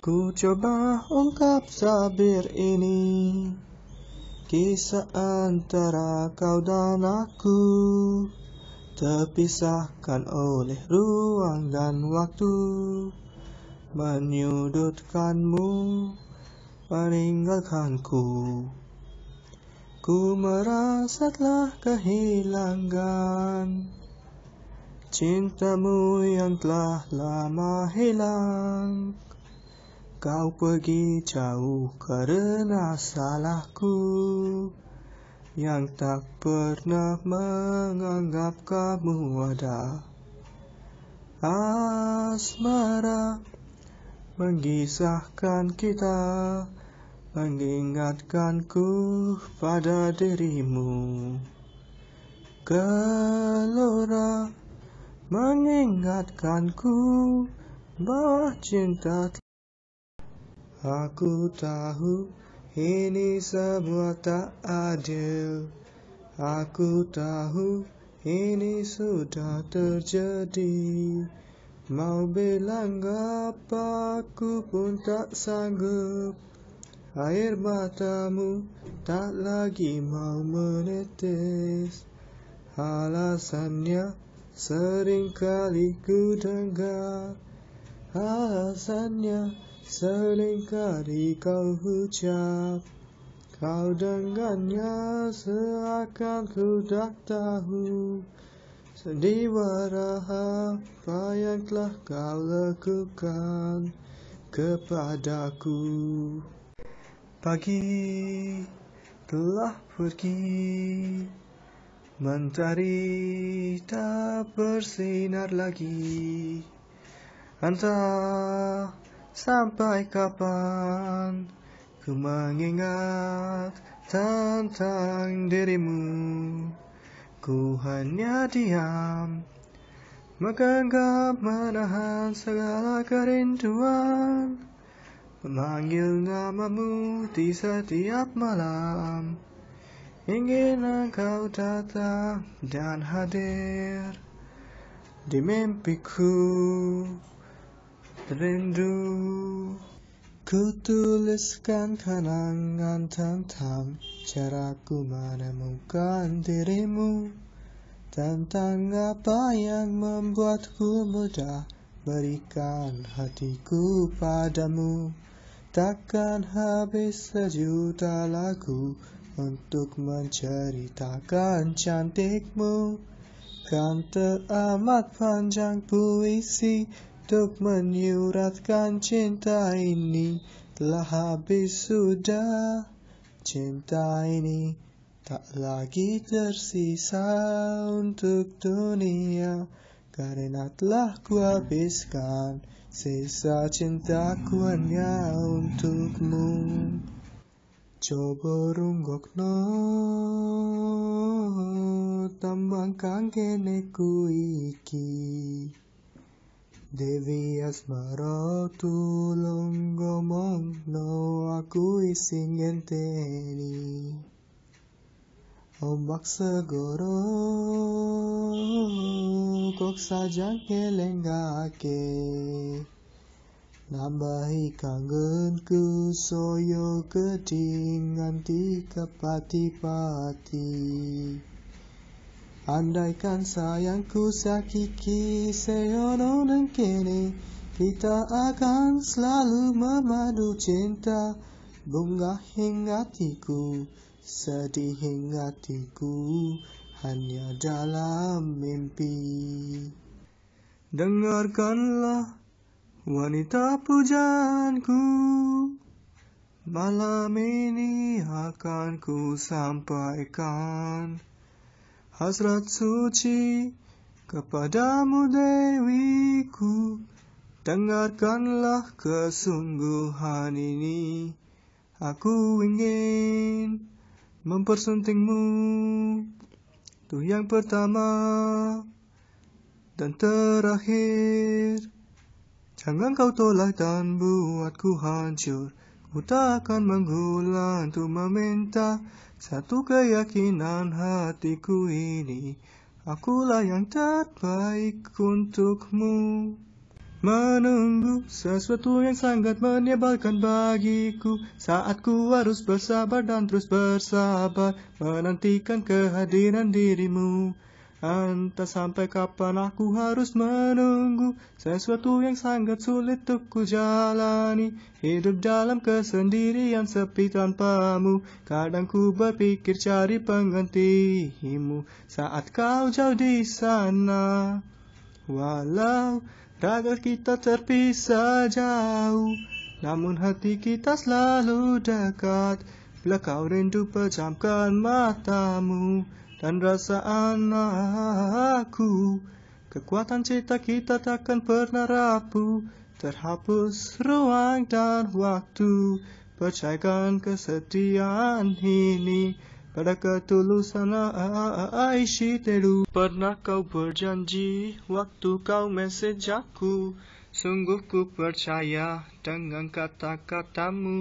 Ku coba ungkap sabir ini. Kisah antara kau dan aku Terpisahkan oleh ruang dan waktu. Menyudutkanmu Meninggalkanku. Ku merasa telah kehilangan Cintamu yang telah lama hilang Kau pergi jauh karena salahku. Yang tak pernah menganggap kamu ada. Asmara Mengisahkan kita Mengingatkanku pada dirimu. Gelora Mengingatkanku bahwa cinta Aku tahu ini semua tak adil. Aku tahu ini sudah terjadi. Mau bilang apa aku pun tak sanggup. Air matamu tak lagi mau menetes. Alasannya sering kali ku dengar. Alasannya Seringkali kau ucap Kau dengannya seakan ku tak tahu. Sendiwara apa yang telah kau lakukan kepadaku. Pagi telah pergi Mentari tak bersinar lagi. Entah Sampai kapan ku mengingat tentang dirimu? Ku hanya diam Menggenggam menahan segala kerinduan. Memanggil namamu di setiap malam. Ingin engkau datang dan hadir Di mimpiku rindu. Ku tuliskan kenangan tentang caraku menemukan dirimu. Tentang apa yang membuatku mudah berikan hatiku padamu. Takkan habis sejuta lagu untuk menceritakan cantikmu. Kan teramat panjang puisi untuk menyuratkan cinta ini telah habis sudah. Cinta ini tak lagi tersisa untuk dunia karena telah kuhabiskan sisa cintaku hanya untukmu. Coba runggok no tambang kangkene ku iki Dewi Asmara tulung ngomong no aku ising ngenteni. Ombak segoro kok saja ngelenggake Nambahi kangenku soyo nganti kepati-pati Andaikan sayangku sakiki seyono dan kini Kita akan selalu memadu cinta. Bunga hingga hatiku Sedih hingga hatiku Hanya dalam mimpi. Dengarkanlah wanita pujaanku. Malam ini akan ku sampaikan hasrat suci kepadamu Dewiku. Dengarkanlah kesungguhan ini. Aku ingin mempersuntingmu. Tuh yang pertama. Dan terakhir Jangan kau tolak dan buatku hancur. Ku tak akan mengulang untuk meminta satu keyakinan hatiku ini Akulah yang terbaik untukmu. Menunggu sesuatu yang sangat menyebalkan bagiku. Saat ku harus bersabar dan terus bersabar Menantikan kehadiran dirimu Entah sampai kapan aku harus menunggu Sesuatu yang sangat sulit untuk ku jalani Hidup dalam kesendirian sepi tanpamu. Kadang ku berpikir cari penggantimu Saat kau jauh di sana. Walau raga kita terpisah jauh Namun hati kita selalu dekat. Bila kau rindu pejamkan matamu dan rasa anakku Kekuatan cinta kita takkan pernah rapuh. Terhapus ruang dan waktu Percayakan kesetiaan ini pada ketulusan Aishiteru Pernah kau berjanji waktu kau message aku Sungguh ku percaya dengan kata-katamu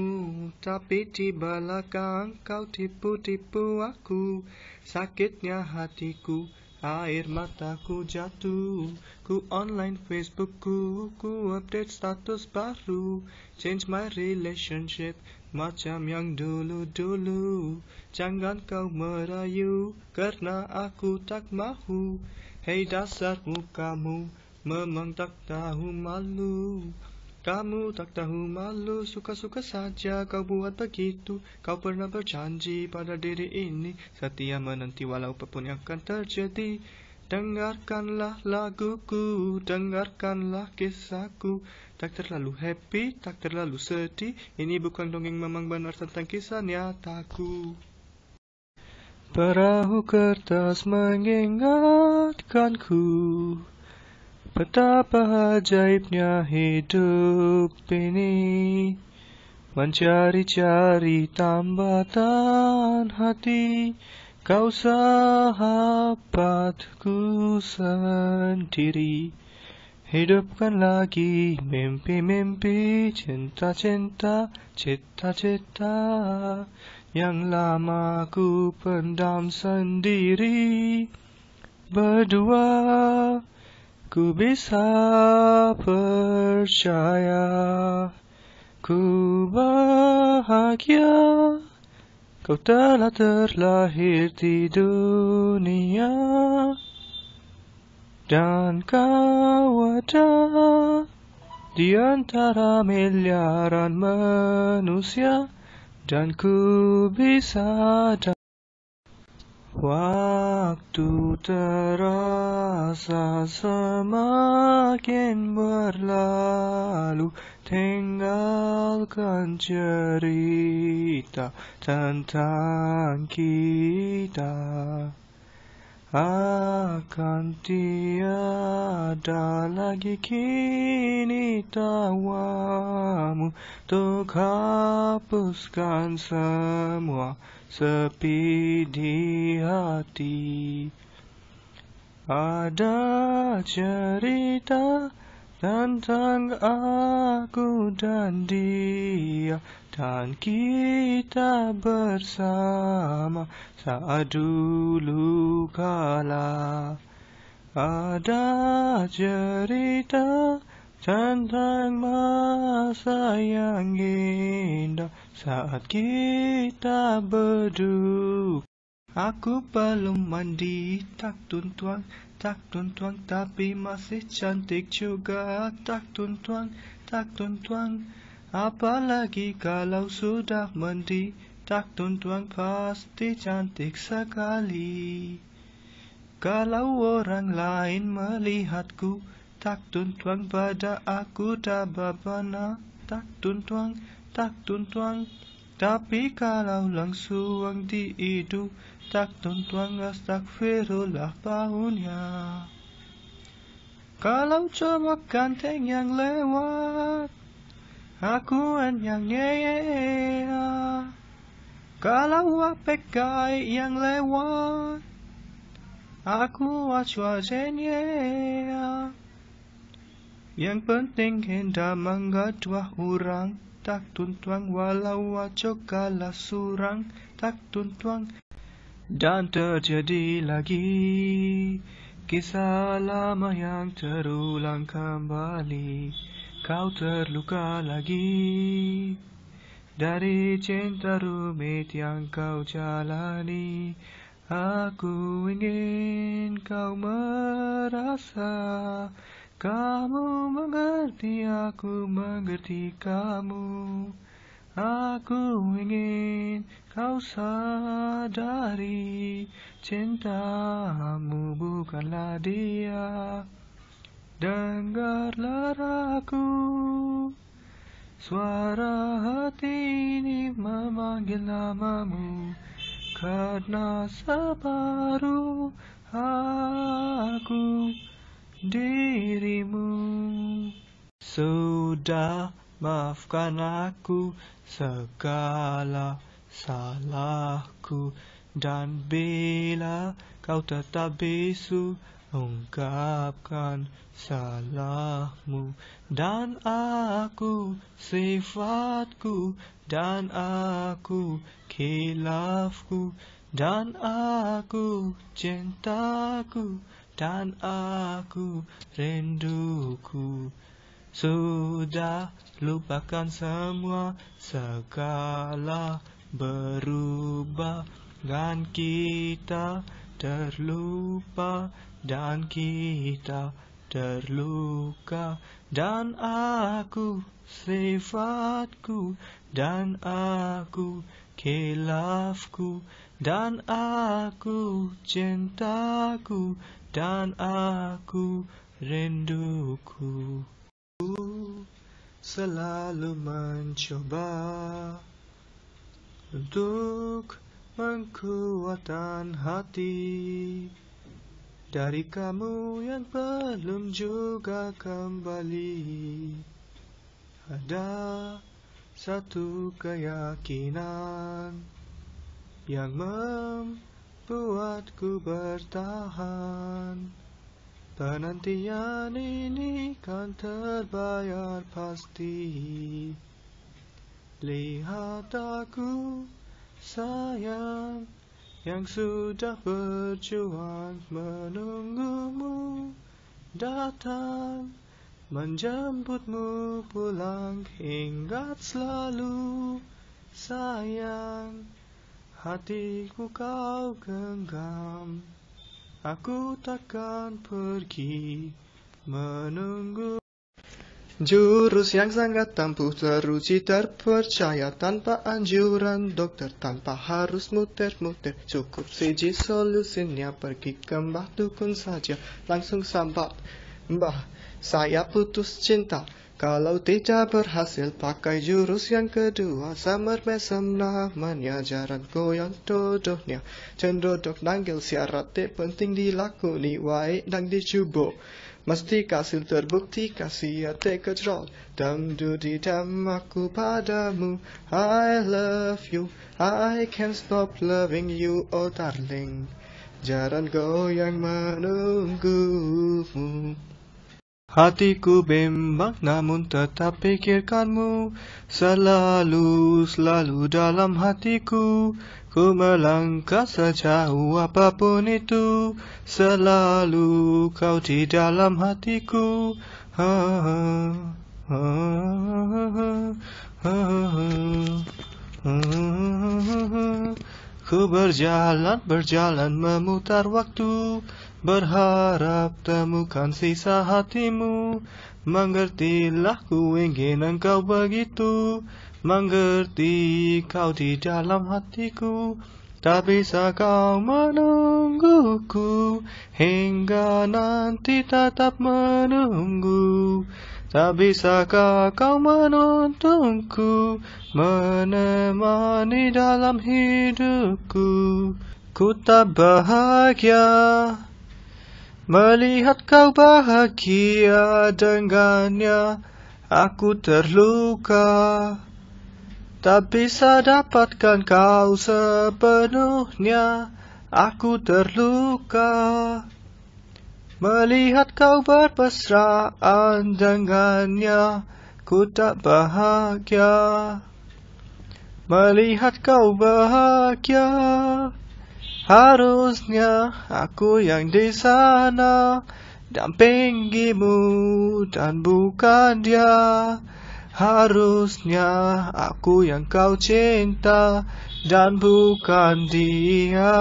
Tapi di belakang kau tipu-tipu aku. Sakitnya hatiku, air mataku jatuh. Ku online Facebookku, ku update status baru. Change my relationship, macam yang dulu-dulu. Jangan kau merayu, karena aku tak mahu. Hei dasarmu kamu, memang tak tahu malu kamu tak tahu malu, suka-suka saja kau buat begitu. Kau pernah berjanji pada diri ini, setia menanti walau apa pun yang akan terjadi. Dengarkanlah laguku, dengarkanlah kisahku. Tak terlalu happy, tak terlalu sedih. Ini bukan dongeng memang benar tentang kisah nyataku. Perahu kertas mengingatkanku Betapa ajaibnya hidup ini. Mencari-cari tambatan hati. Kau sahabatku sendiri. Hidupkan lagi mimpi-mimpi Cinta-cinta, cita-cita. Yang lama ku pendam sendiri. Berdua Ku bisa percaya Ku bahagia. Kau telah terlahir di dunia Dan kau ada Di antara miliaran manusia Dan ku bisa Waktu terasa semakin berlalu Tinggalkan cerita tentang kita. Akan tiada lagi kini tawamu Untuk hapuskan semua sepi di hati. Ada cerita tentang aku dan dia. Dan kita bersama saat dulu kala. Ada cerita tentang masa yang indah saat kita berdua. Aku belum mandi, tak tuntuang, tak tuntuang, tapi masih cantik juga. Tak tuntuang, tak tuntuang, apalagi kalau sudah mandi. Tak tuntuang pasti cantik sekali. Kalau orang lain melihatku, tak tuntuang pada aku tak babana tak tuntuang tak tuntuang. Tapi kalau langsung diidu tak tuntuang astagfirullah baunya kalau coba ganteng yang lewat aku yang nyea kalau apek yang lewat aku acuajennya yang penting hendak menggaduh orang. Tak tuntuang walau wajok kalah surang. Tak tuntuang Dan terjadi lagi. Kisah lama yang terulang kembali. Kau terluka lagi. Dari cinta rumit yang kau jalani Aku ingin kau merasa Kamu mengerti, aku mengerti kamu. Aku ingin kau sadari Cintamu bukanlah dia. Dengarlah aku Suara hati ini memanggil namamu. Karena separuh aku dirimu. Sudah Maafkan aku segala salahku. Dan bila kau tetap bisu Ungkapkan salahmu. Dan aku sifatku. Dan aku kilafku Dan aku cintaku Dan aku rinduku sudah lupakan semua segala berubah. Dan kita terlupa dan kita terluka. Dan aku sifatku dan aku kilafku dan aku cintaku dan aku rinduku selalu mencoba untuk menguatkan hati dari kamu yang belum juga kembali. Ada satu keyakinan yang membuatku bertahan. Penantian ini kan terbayar pasti Lihat aku sayang Yang sudah berjuang menunggumu Datang menjemputmu pulang Ingat selalu sayang Hatiku kau genggam. Aku takkan pergi menunggu. Jurus yang sangat tampuh teruji terpercaya Tanpa anjuran. Dokter Tanpa harus muter-muter. Cukup siji solusinya Pergi ke mbah dukun saja. Langsung sambat Mbah saya putus cinta kalau tidak berhasil pakai jurus yang kedua. Samar mesem namanya jaran goyang dodohnya Cendodok nanggil syarat penting dilakuni Wae dang dicubo Mesti kasil terbukti kasih hati kejrol Dam dudi dam aku padamu. I love you. I can't stop loving you oh darling. Jaran goyang menunggumu Hatiku bimbang namun tetap pikirkanmu Selalu, selalu dalam hatiku. Ku melangkah sejauh apapun itu Selalu kau di dalam hatiku. Ha, ha, ha, ha, ha, Ku berjalan, berjalan memutar waktu Berharap temukan sisa hatimu. Mengertilah ku ingin engkau begitu. Mengerti kau di dalam hatiku. Tak bisa kau menungguku Hingga nanti tetap menunggu. Tak bisakah kau menuntunku Menemani dalam hidupku? Ku tak bahagia Melihat kau bahagia dengannya, aku terluka. Tak bisa dapatkan kau sepenuhnya, aku terluka. Melihat kau berpesraan dengannya, ku tak bahagia. Melihat kau bahagia, Harusnya aku yang di sana dampingimu dan bukan dia. Harusnya aku yang kau cinta dan bukan dia.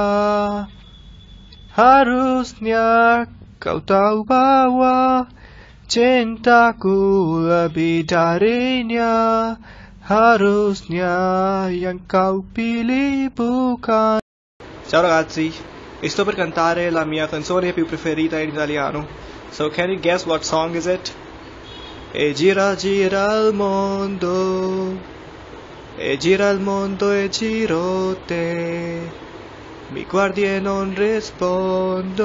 Harusnya kau tahu bahwa cintaku lebih darinya. Harusnya yang kau pilih bukan Ciao ragazzi, vi sto per cantare la mia canzone più preferita in italiano. So can you guess what song is it? E gira gira il mondo, e gira il mondo e giro te. Mi guardi e non rispondo,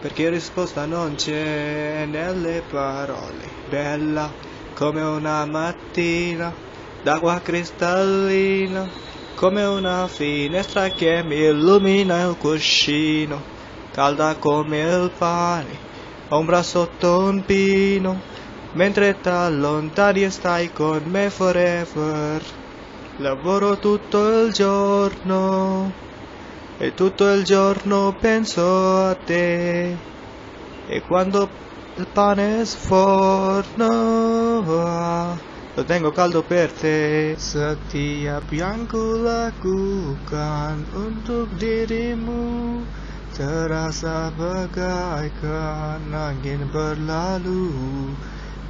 perché risposta non c'è nelle parole. Bella come una mattina d'acqua cristallina come una finestra che mi illumina il cuscino, calda come il pane, ombra sotto un pino, mentre da lontani stai con me forever. Lavoro tutto il giorno e tutto il giorno penso a te e quando il pane sforno lo tengo caldo per te. Setiap yang ku lakukan untuk dirimu Terasa bagaikan angin berlalu.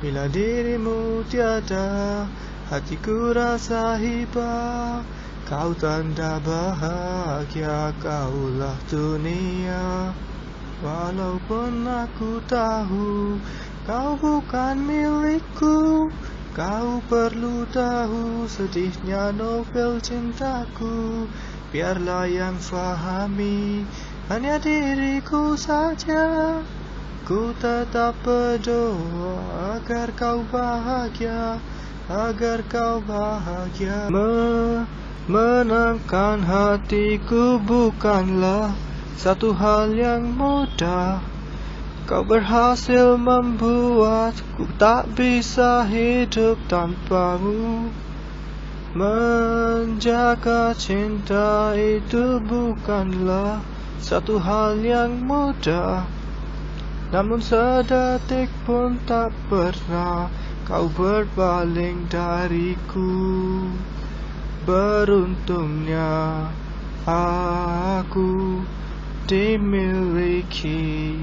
Bila dirimu tiada Hatiku rasa hiba. Kau tanda bahagia Kaulah dunia. Walaupun aku tahu Kau bukan milikku Kau perlu tahu sedihnya novel cintaku. Biarlah yang fahami hanya diriku saja. Ku tetap berdoa agar kau bahagia Agar kau bahagia. Menangkan hatiku bukanlah satu hal yang mudah Kau berhasil membuatku tak bisa hidup tanpamu. Menjaga cinta itu bukanlah satu hal yang mudah. Namun sedetik pun tak pernah kau berpaling dariku. Beruntungnya aku dimiliki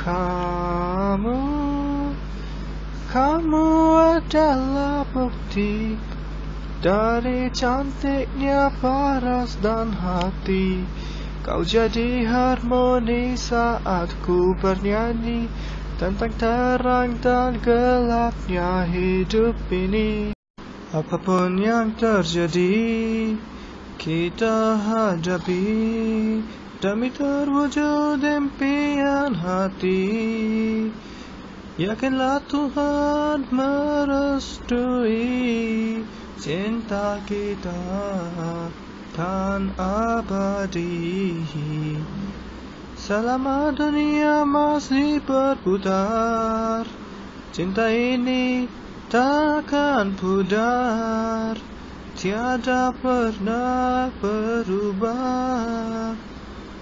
kamu Kamu adalah bukti Dari cantiknya paras dan hati. Kau jadi harmoni saat ku bernyanyi Tentang terang dan gelapnya hidup ini. Apa pun yang terjadi Kita hadapi Demi terwujud impian hati Yakinlah Tuhan merestui Cinta kita kan abadi. Selama dunia masih berputar Cinta ini takkan pudar. Tiada pernah berubah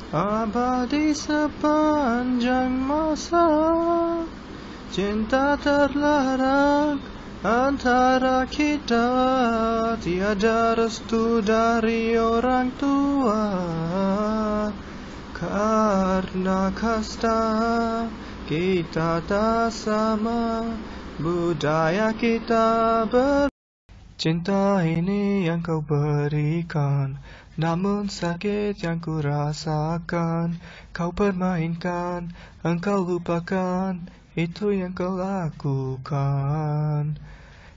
Abadi sepanjang masa Cinta terlarang antara kita. Tiada restu dari orang tua Karena kasta kita tak sama. Budaya kita ber Cinta ini yang kau berikan namun sakit yang ku rasakan Kau permainkan Engkau lupakan Itu yang kau lakukan.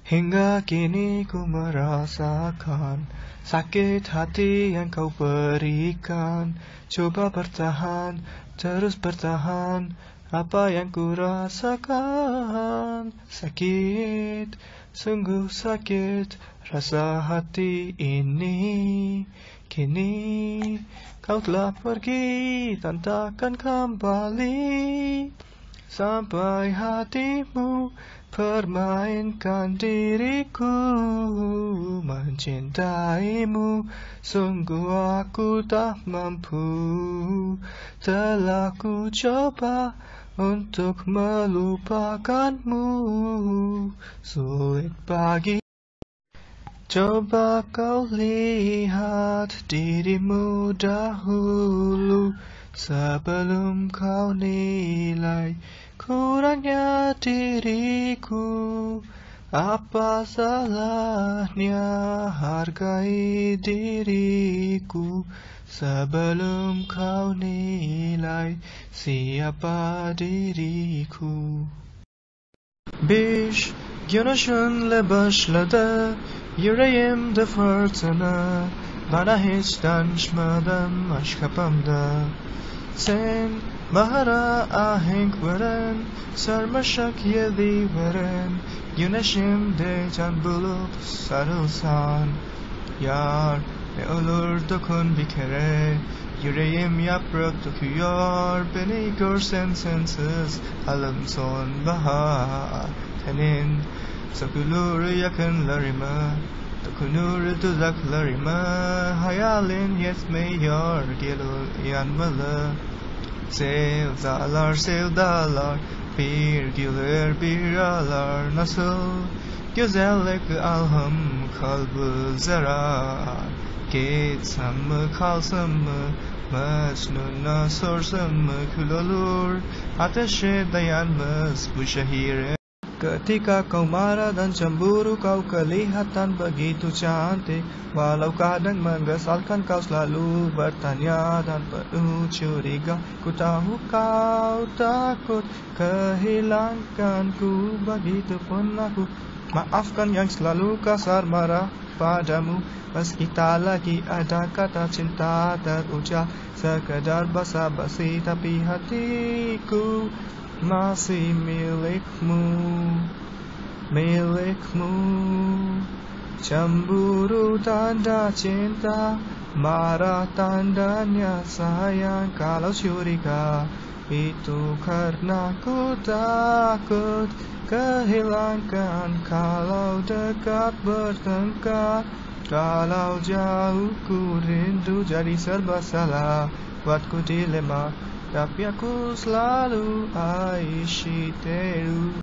Hingga kini ku merasakan Sakit hati yang kau berikan. Coba bertahan Terus bertahan Apa yang ku rasakan Sakit Sungguh sakit Rasa hati ini Kini kau telah pergi, tantakan kembali. Sampai hatimu permainkan diriku. Mencintaimu Sungguh aku tak mampu. Telah ku coba untuk melupakanmu. Sulit bagi Coba kau lihat dirimu dahulu Sebelum kau nilai kurangnya diriku. Apa salahnya hargai diriku Sebelum kau nilai siapa diriku? Biş güneşinle başladı yüreğimde fırtına Bana hiç danışmadan aşk kapamda Sen bahara ahenk veren Sarmaşak yedi veren Güneşimde can bulup sarılsan Yar ne olur dokun bir kere. Yüreğim yaprak döküyor Beni görsen sensiz Alım sonbahar. Tenin Sokulur yakınlarıma Dokunur dudaklarıma Hayalin yetmiyor Gelir yanmalı Sevdalar sevdalar Bir gelir bir ağlar. Nasıl güzellik alhım kalbı zarar. Gitsem mi kalsam mı Mecnun'a sorsam mı? Kül olur Ateşe dayanmaz bu şehire Ketika kau marah dan cemburu kau kelihatan begitu cantik. Walau kadang mengesalkan kau selalu bertanya dan penuh curiga. Ku tahu kau takut kehilanganku Begitupun aku. Maafkan yang selalu kasar marah padamu. Meski tak lagi ada kata cinta terucap Sekedar basa-basi tapi hatiku masih milikmu Milikmu. Cemburu tanda cinta Marah tandanya sayang. Kalau curiga Itu karena ku takut Kehilangan. Kalau dekat bertengkar Kalau jauh ku rindu. Jadi serba salah Buatku dilema tapi aku selalu aishiteru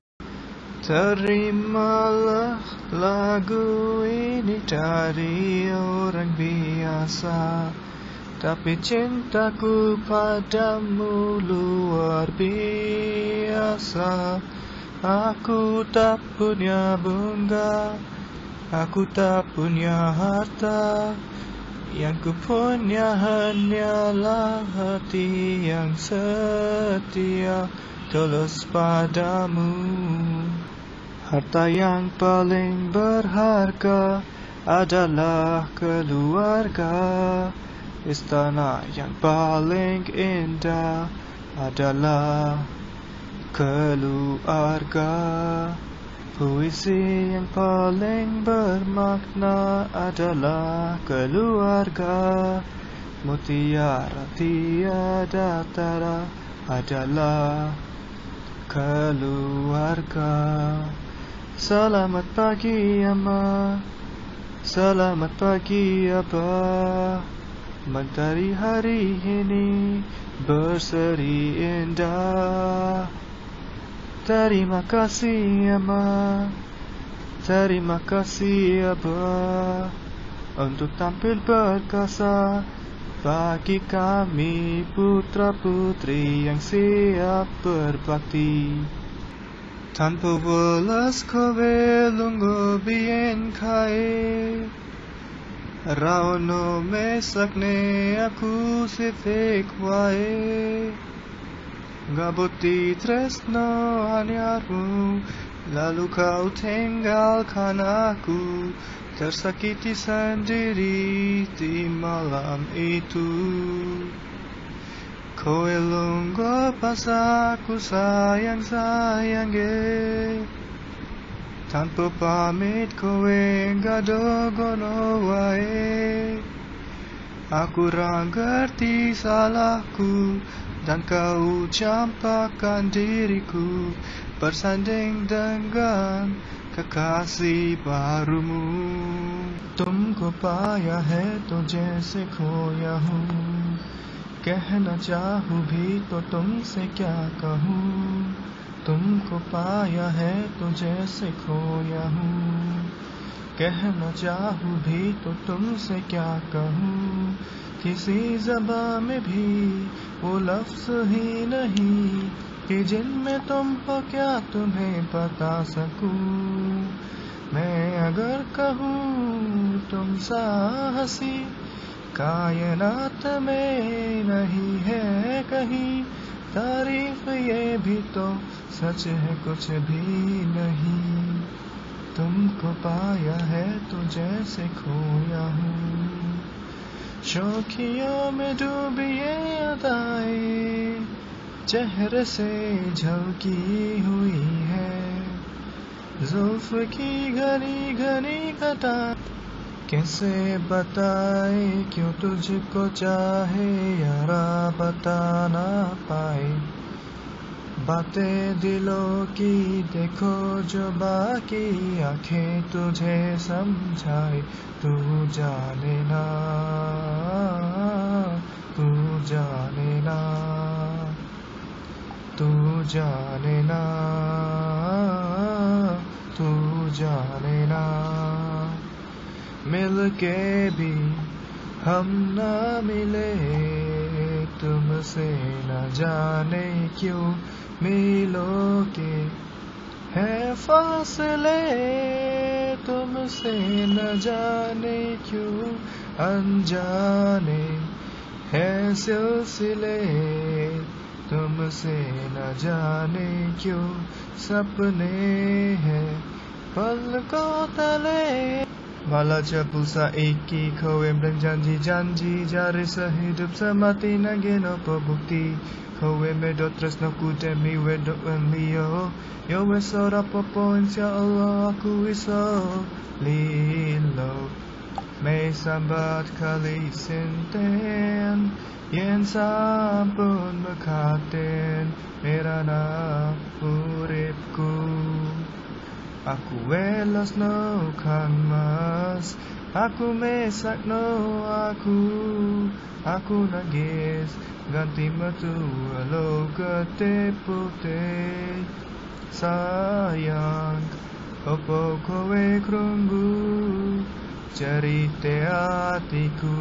Terimalah lagu ini dari orang biasa. Tapi cintaku padamu luar biasa. Aku tak punya bunga Aku tak punya harta yang ku punya hanyalah hati yang setia tulus padamu. Harta yang paling berharga adalah keluarga. Istana yang paling indah adalah keluarga Puisi yang paling bermakna adalah keluarga. Mutiara tiada tara adalah keluarga. Selamat pagi Ama Selamat pagi Abah Mentari hari ini berseri indah Terima kasih Ama Terima kasih Abah Untuk tampil berkasa Bagi kami putra putri yang siap berbakti Tanpa belas kowe lungo bien kai Rauno mesakne aku sifik wae Gabuti tresno anyarmu Lalu kau tinggalkan aku. Tersakiti sendiri di malam itu. Kowe lungguh pas aku sayang-sayang Tanpa pamit kowe gado gono wae. Aku ra ngerti salahku Dan kau campakkan diriku Bersanding dengan kekasih barumu Tuमको पाया है तो जैसे खोया हूँ कहना चाहूँ भी तो तुमसे क्या कहूँ तुमको पाया है तो जैसे खोया हूँ कहना चाहूँ भी तो तुमसे क्या कहूँ किसी जबा में भी वो लफ्ज ही नहीं कि जिनमें तुम हो क्या तुम्हें बता सकूँ। मैं अगर कहूँ तुम सा हसी कायनात में नहीं है कहीं। तारीफ़ ये भी तो सच है, कुछ भी नहीं। तुमको पाया है तो जैसे खोया हूँ। शौखियों में डूबी ये चेहरे से झलकी हुई है। जुल्फ की घनी घनी घटा कैसे बताए, क्यों तुझको चाहे यारा बता ना पाए। बातें दिलों की देखो जो बाकी आँखें तुझे समझाए। तू जाने ना, तू जाने ना, तू जाने ना, तू जाने ना। मिल के भी हम ना मिले, तुमसे न जाने क्यों मिलो के है फासले। तुमसे न जाने क्यों अनजाने हैं सिलसिले। तुमसे न जाने क्यों सपने हैं पल को तले। माला चपूसा एक की खोए ब्रह्म जानजी जानजी जा रे सही डुब समाती न गेनो पबुक्ती Kowe medot tresnoku demi wedok liyo Yo. Wes ora popo insya Allah aku iso lilo. May sambat kali sinten Yen sampun mekaten Merana uripku. Aku welas no kan mas Aku mesak no aku Aku nangis ganti metu gede putih Sayang Opo kowe krunggu Cerita hatiku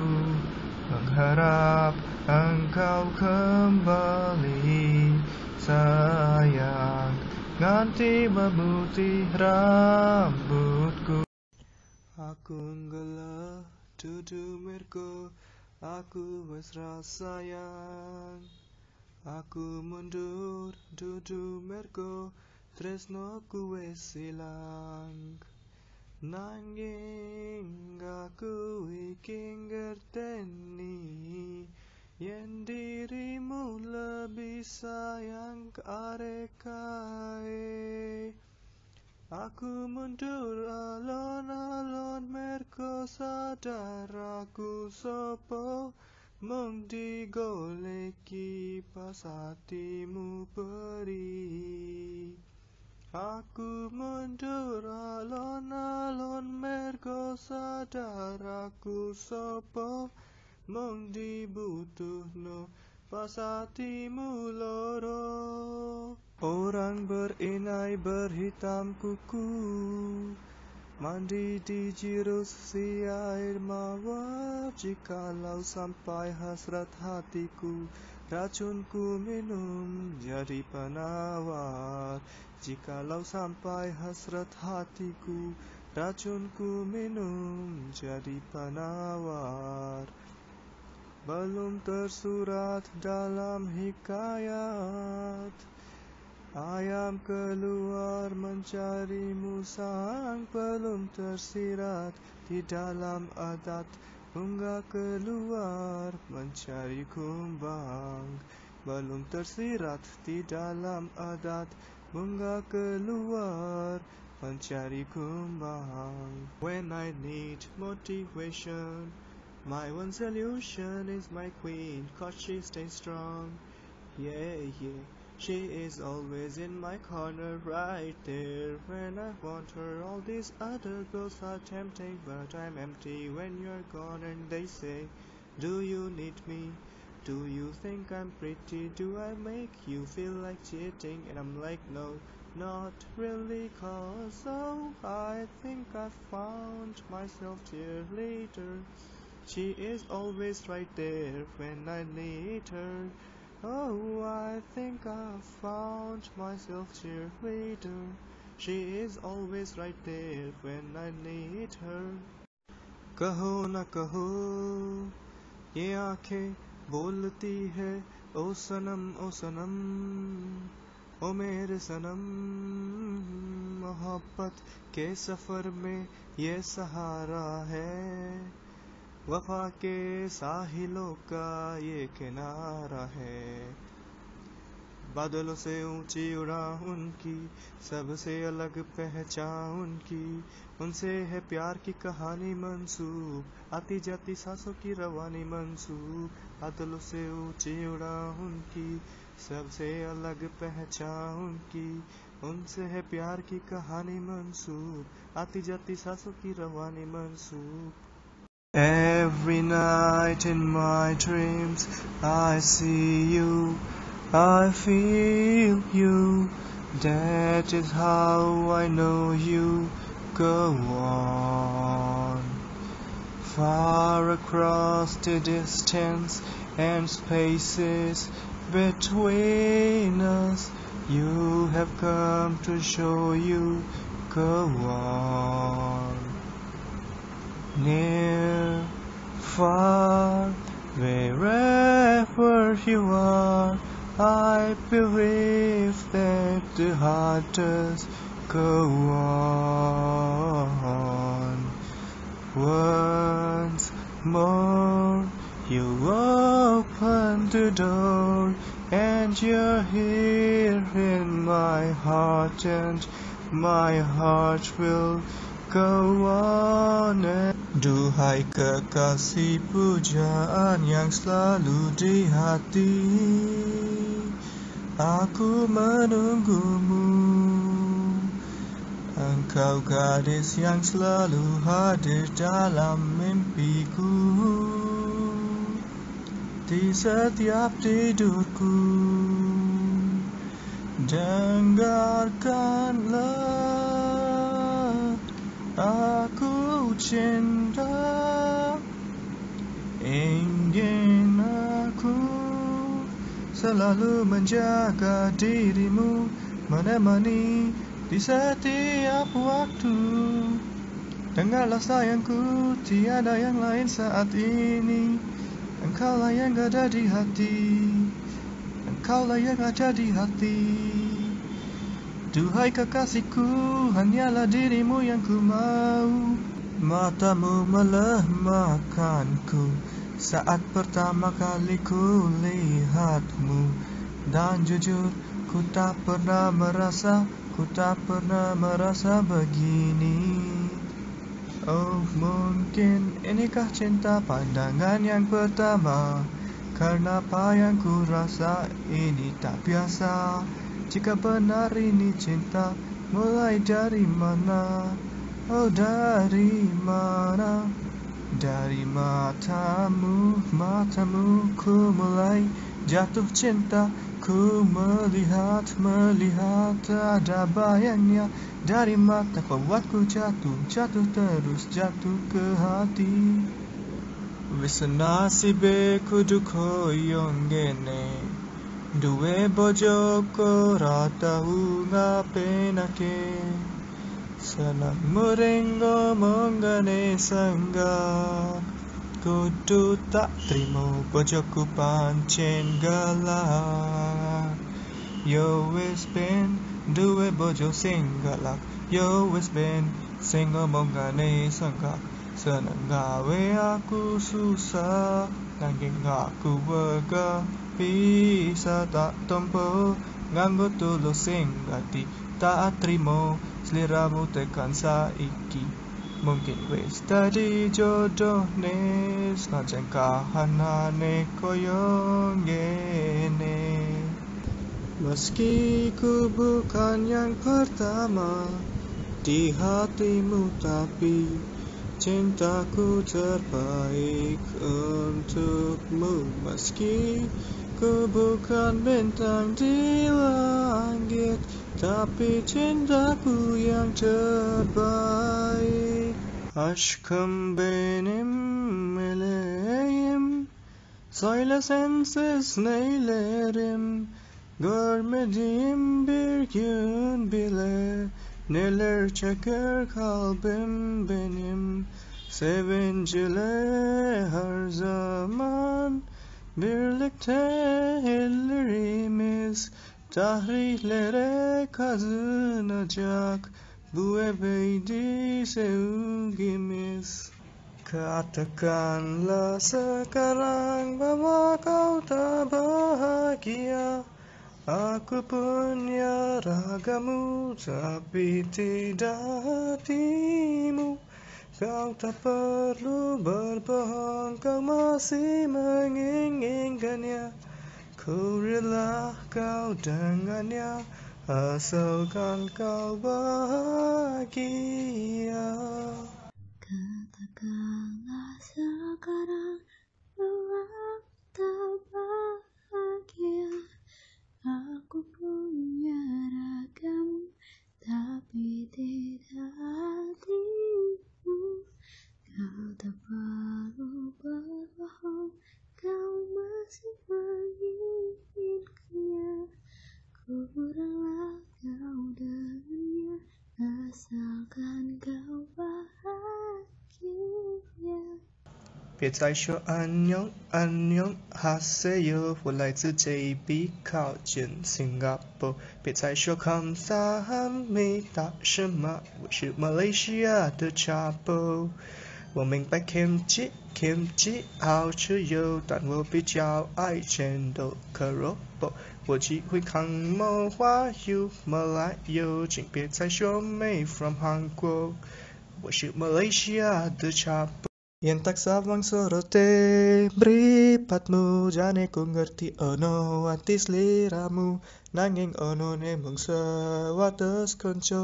Mengharap engkau kembali. Sayang Ganti memutih rambutku Aku ngeluh tutu mirko Aku mesra sayang. Aku mundur tutu mergo Tresno kue silang Nanging aku iki ngerteni Yen dirimu lebih sayang arekae kae. Aku mundur alon-alon merko sadar aku sopo Mung digoleki pas hatimu beri. Aku mundur alon-alon merko sadar aku sopo Mung dibutuhno pas hatimu loro Orang berinai berhitam kuku. Mandi di jirus si air mawar Jikalau sampai hasrat hatiku. Racunku minum jadi penawar Jikalau sampai hasrat hatiku. Racunku minum jadi penawar Belum tersurat dalam hikayat. Ayam keluar mencari musang Belum tersirat. Di dalam adat Bunga keluar mencari kumbang. Belum tersirat di dalam adat Bunga keluar mencari kumbang. When I need motivation My one solution is my queen Cause she stays strong Yeah, yeah. She is always in my corner right there when I want her. All these other girls are tempting, but I'm empty when you're gone. And they say, Do you need me? Do you think I'm pretty? Do I make you feel like cheating? And I'm like, No, not really, cause oh, I think I found myself cheerleader. She is always right there when I need her. Oh, I think I found myself cheerleader. She is always right there when I need her. कहो न कहो ये आंखें बोलती है ओ सनम ओ सनम ओ मेरे सनम मोहब्बत के सफर में ये सहारा है वफा के साहिलों का ये किनारा है। बादलों से ऊँची उड़ा उनकी, सबसे अलग पहचान उनकी। उनसे है प्यार की कहानी मंसूब आती जाती सांसों की रवानी मंसूब। बादलों से ऊँची उड़ा उनकी, सबसे अलग पहचान उनकी। उनसे है प्यार की कहानी मंसूब आती जाती सांसों की रवानी मंसूब। Every night in my dreams I see you, I feel you. That is how I know you. Go on. Far across the distance and spaces between us, you have come to show you. Go on near, far, wherever you are, I believe that the heart does go on. Once more, you open the door, and you're here in my heart, and my heart will on. Duhai kekasih pujaan yang selalu di hati. Aku menunggumu. Engkau gadis yang selalu hadir dalam mimpiku. Di setiap tidurku. Dengarkanlah Aku cinta Ingin aku Selalu menjaga dirimu Menemani di setiap waktu. Dengarlah sayangku Tiada yang lain saat ini. Engkaulah yang ada di hati Engkaulah yang ada di hati Duhai kekasihku, hanyalah dirimu yang ku mau. Matamu melemahkanku Saat pertama kali ku lihatmu. Dan jujur, ku tak pernah merasa Ku tak pernah merasa begini. Oh mungkin inikah cinta pandangan yang pertama? Karena apa yang ku rasa ini tak biasa jika benar ini cinta Mulai dari mana? Oh dari mana? Dari matamu Matamu Ku mulai jatuh cinta. Ku melihat Melihat ada bayangnya Dari mata membuatku jatuh Jatuh terus jatuh ke hati. Wis nasibe kudu koyong gene Duwe bojoko ratahu ngapenake Senang merengo menggane sangga Kudu tak terima bojoku pancen galak Yo wis ben duwe bojo sing galak Yo wis ben sing ngomong gane sangka Seneng gawe aku susah Nanging aku wegah bisa tak tompo nganggo tulus sing ati tak trimo sliramu tekan saiki. Mungkin wis tadi jodoh ne senajan kahanane koyo ngene. Meski ku bukan yang pertama di hatimu tapi cintaku terbaik untukmu Meski ku bukan bintang di langit tapi cintaku yang terbaik. Aşkım benim meleğim Söyle sensiz neylerim? Görmediğim bir gün bile Neler çeker kalbim benim? Sevinciyle her zaman Birlikte ellerimiz Tarihlere kazınacak. Bu ebedi sevgimiz. Katakanlah sekarang bahwa kau tak bahagia Aku punya ragamu tapi tidak hatimu. Kau tak perlu berbohong kau masih menginginkannya. Ku rela kau dengannya Asalkan kau bahagia. Katakanlah sekarang punya ragam tapi tidak hatimu Kau tak perlu berbohong Kau masih menginginkannya. Ku kau dengannya Asalkan kau bahagia 别再说安妞安妞哈塞哟，我来自 JB 靠近新加坡。别再说 come sa ham mi 打什么？我是马来西亚的 Chapo。我明白 kimchi kimchi 好吃哟，但我比较爱煎豆可萝卜。我只会看漫画有马来哟，请别再说美 from 韩国。我是马来西亚的 Chapo。Yen tak sawang sorote mripatmu jane ku ngerti ono ati nanging ono nemung sewates kanca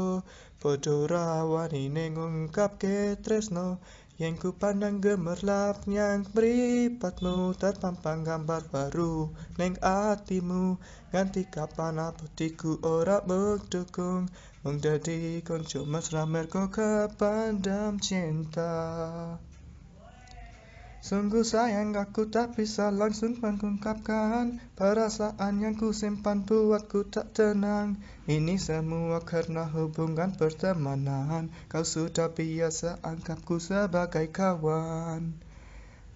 padha rawani ning ngungkapke tresno. Yen ku pandang gemerlap nyang mripatmu terpampang gambar baru ning atimu. Ganti kapan apetiku ora mendukung mung dadi kanca mesra merko kepandam cinta Sungguh sayang aku tak bisa langsung mengungkapkan Perasaan yang ku simpan buatku tak tenang. Ini semua karena hubungan pertemanan. Kau sudah biasa anggapku sebagai kawan.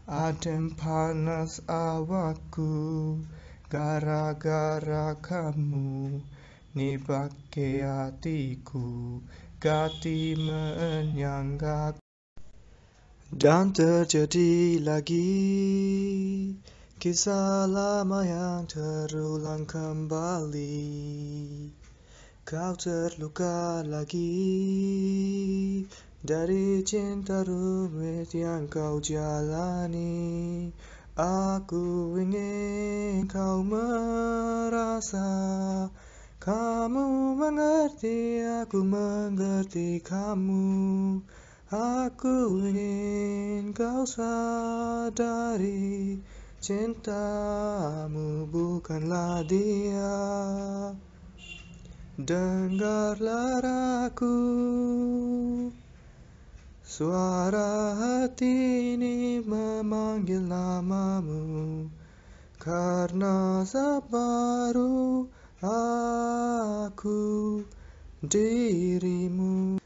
Adem panas awakku Gara-gara kamu. Nibake hatiku Gati menyanggap dan terjadi lagi kisah lama yang terulang kembali. Kau terluka lagi dari cinta rumit yang kau jalani. Aku ingin kau merasa kamu mengerti, aku mengerti kamu. Aku ingin kau sadari Cintamu bukanlah dia. Dengarlah aku Suara hati ini memanggil namamu. Karena separuh aku dirimu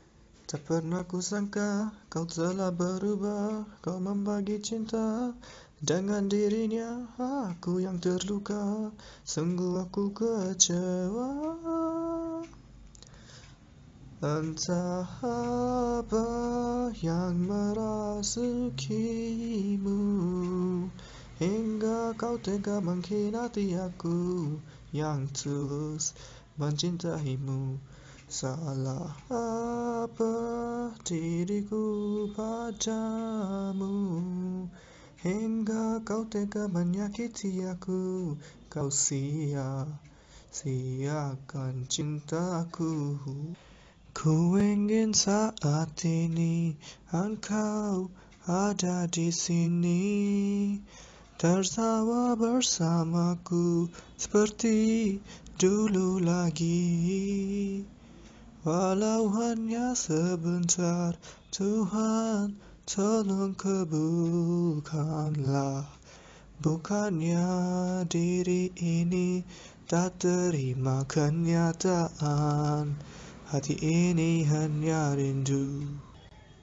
Tak pernah kusangka kau telah berubah. Kau membagi cinta dengan dirinya. Aku yang terluka. Sungguh aku kecewa. Entah apa yang merasukimu. Hingga kau tega mengkhianati aku Yang tulus mencintaimu Salah apa diriku padamu? Hingga kau tega menyakiti aku Kau sia siakan cintaku. Ku ingin saat ini engkau ada di sini Tertawa bersamaku seperti dulu lagi Walau hanya sebentar Tuhan tolong kabulkanlah Bukannya diri ini tak terima kenyataan. Hati ini hanya rindu.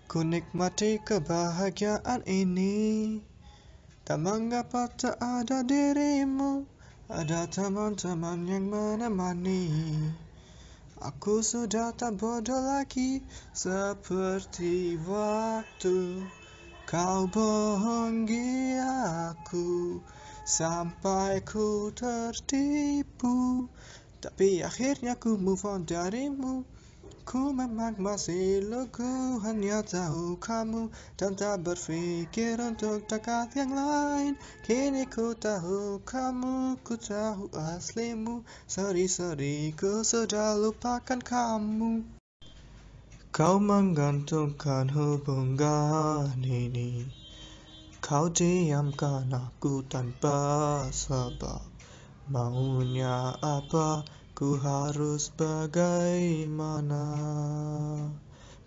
Ku nikmati kebahagiaan ini. Tak mengapa tak ada dirimu Ada teman-teman yang menemani Aku sudah tak bodoh lagi Seperti waktu. Kau bohongi aku Sampai ku tertipu. Tapi akhirnya ku move on darimu Ku memang masih lugu hanya tahu kamu Dan tak berpikir untuk dekat yang lain. Kini ku tahu kamu, ku tahu aslimu. Sorry ku sudah lupakan kamu. Kau menggantungkan hubungan ini. Kau diamkan aku tanpa sebab. Maunya apa Ku harus bagaimana?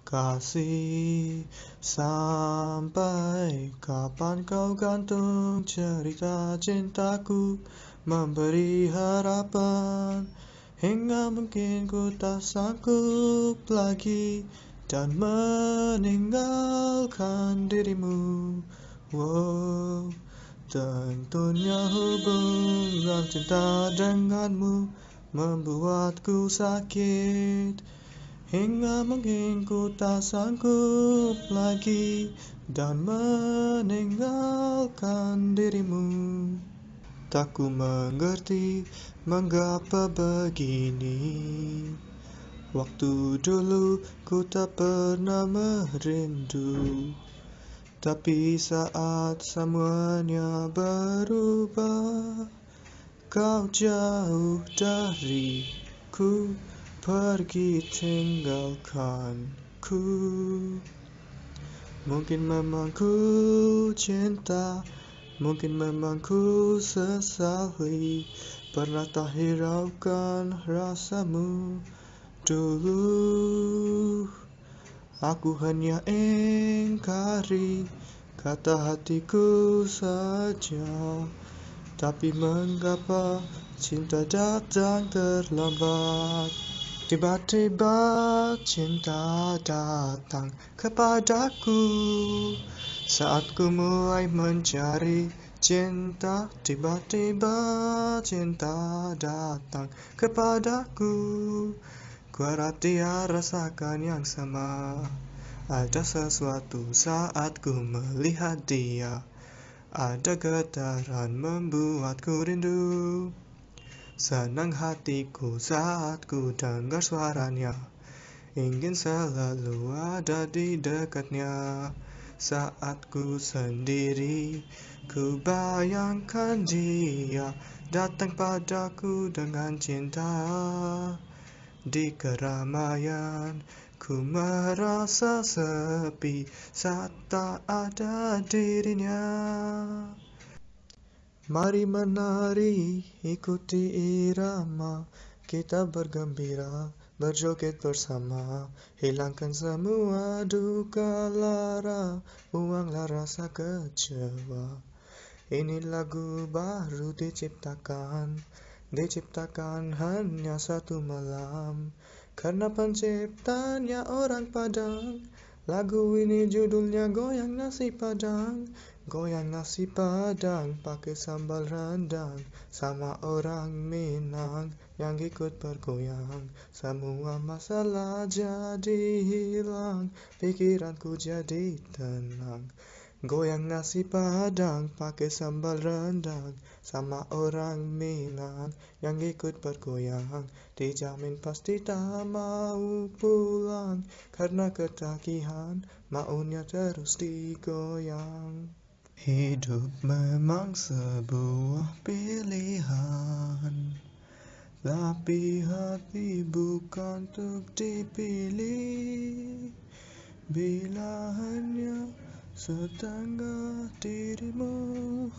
Kasih Sampai kapan kau gantung cerita cintaku? Memberi harapan Hingga mungkin ku tak sanggup lagi Dan meninggalkan dirimu. Wow Tentunya hubungan cinta denganmu membuatku sakit. Hingga mungkin ku tak sanggup lagi Dan meninggalkan dirimu. Tak ku mengerti mengapa begini. Waktu dulu ku tak pernah merindu. Tapi saat semuanya berubah Kau jauh dariku Pergi tinggalkanku Mungkin memang ku cinta Mungkin memang ku sesali. Pernah tak hiraukan rasamu Dulu? Aku hanya ingkari Kata hatiku saja tapi mengapa cinta datang terlambat? Tiba-tiba cinta datang kepadaku. Saat ku mulai mencari cinta Tiba-tiba cinta datang kepadaku. Ku harap dia rasakan yang sama. Ada sesuatu saat ku melihat dia ada getaran membuatku rindu. Senang hatiku saat ku dengar suaranya. Ingin selalu ada di dekatnya. Saat ku sendiri Ku bayangkan dia Datang padaku dengan cinta. Di keramaian Ku merasa sepi saat tak ada dirinya. Mari menari, ikuti irama. Kita bergembira, berjoget bersama. Hilangkan semua duka lara. Buanglah rasa kecewa. Ini lagu baru diciptakan. Diciptakan hanya satu malam karena penciptanya orang Padang Lagu ini judulnya Goyang Nasi Padang. Goyang nasi padang pakai sambal rendang Sama orang Minang yang ikut bergoyang. Semua masalah jadi hilang Pikiranku jadi tenang Goyang nasi padang pakai sambal rendang. Sama orang Minang yang ikut bergoyang. Dijamin pasti tak mau pulang. Karena ketagihan maunya terus digoyang. Hidup memang sebuah pilihan. Tapi hati bukan untuk dipilih. Bila hanya setengah dirimu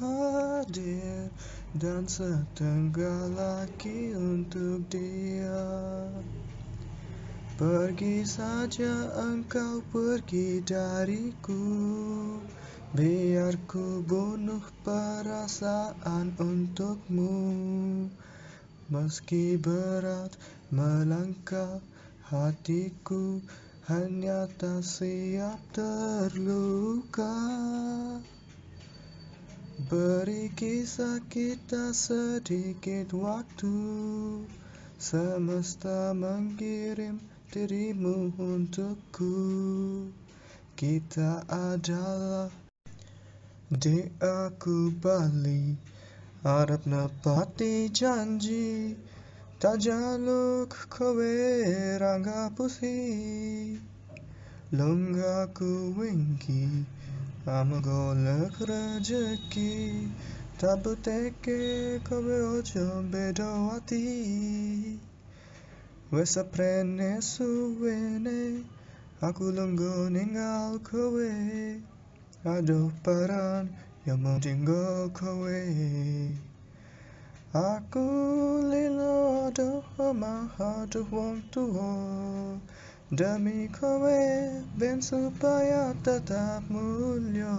hadir Dan setengah lagi untuk dia. Pergi saja engkau pergi dariku. Biar ku bunuh perasaan untukmu. Meski berat melangkah hatiku hanya tak siap terluka. Beri kisah kita sedikit waktu. Semesta mengirim dirimu untukku. Kita adalah di aku Bali Harap nepati janji 짜잔 look away 랑가 부시 런가 구웬기 아무거나 그라저기 따뜻하게 가벼워 좀 배려하디 Wesa prene suene Aku lunggu ninggal kowe Aduh paran Yang penting go kowe I could out of my heart of one to one. Dami kome ben supaya tetap mulia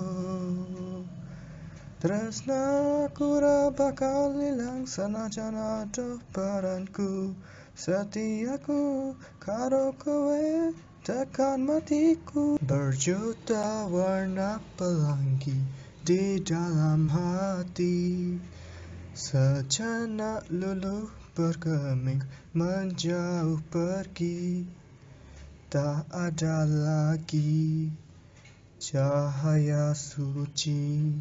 Tresna kura bakal hilang sanajan aduh baranku Setiaku karo kowe tekan matiku Berjuta warna pelangi di dalam hati Sejenak luluh bergeming menjauh pergi. Tak ada lagi cahaya suci.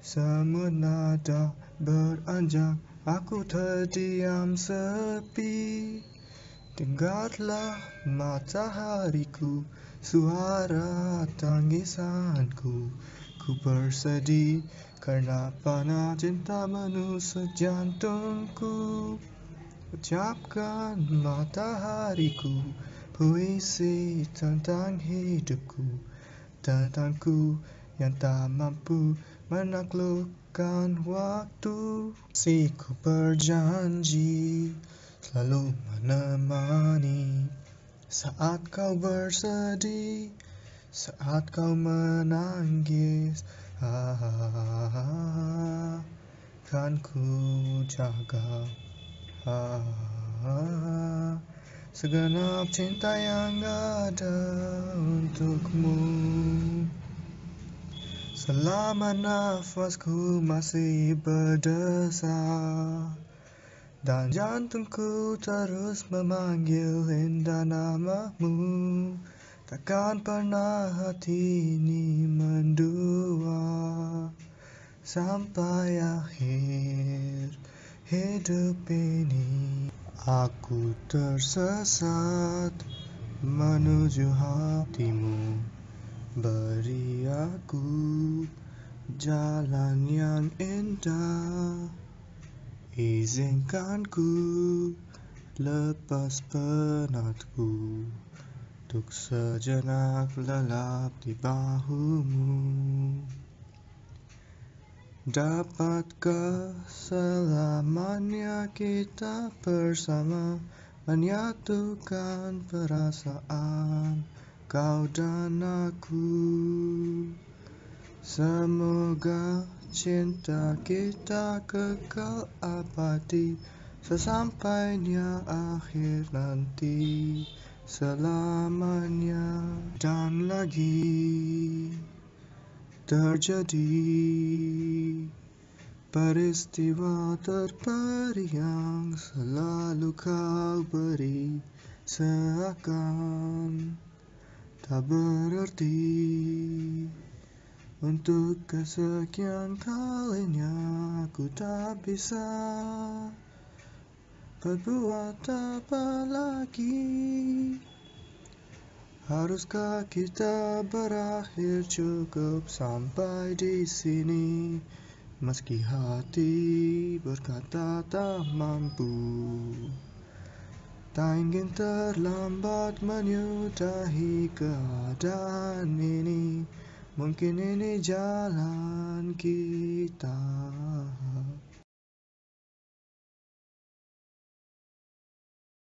Semenada beranjak aku terdiam sepi. Dengarlah matahariku suara tangisanku. Ku bersedih karena panah cinta menusuk jantungku Ucapkan matahariku puisi tentang hidupku Tentangku yang tak mampu menaklukkan waktu. Si ku berjanji selalu menemani. Saat kau bersedih saat kau menangis Kan ku jaga. Segenap cinta yang ada untukmu. Selama nafasku masih berdesak Dan jantungku terus memanggil indah namamu Takkan pernah hati ini mendua Sampai akhir hidup ini. Aku tersesat menuju hatimu. Beri aku jalan yang indah. Izinkan ku lepas penatku untuk sejenak lelap di bahumu Dapatkah selamanya kita bersama Menyatukan perasaan kau dan aku? Semoga cinta kita kekal abadi Sesampainya akhir nanti selamanya dan lagi terjadi peristiwa terperiang selalu kau beri seakan tak berarti untuk kesekian kalinya aku tak bisa Berbuat apa lagi? Haruskah kita berakhir cukup sampai di sini? Meski hati berkata tak mampu Tak ingin terlambat menyudahi keadaan ini Mungkin ini jalan kita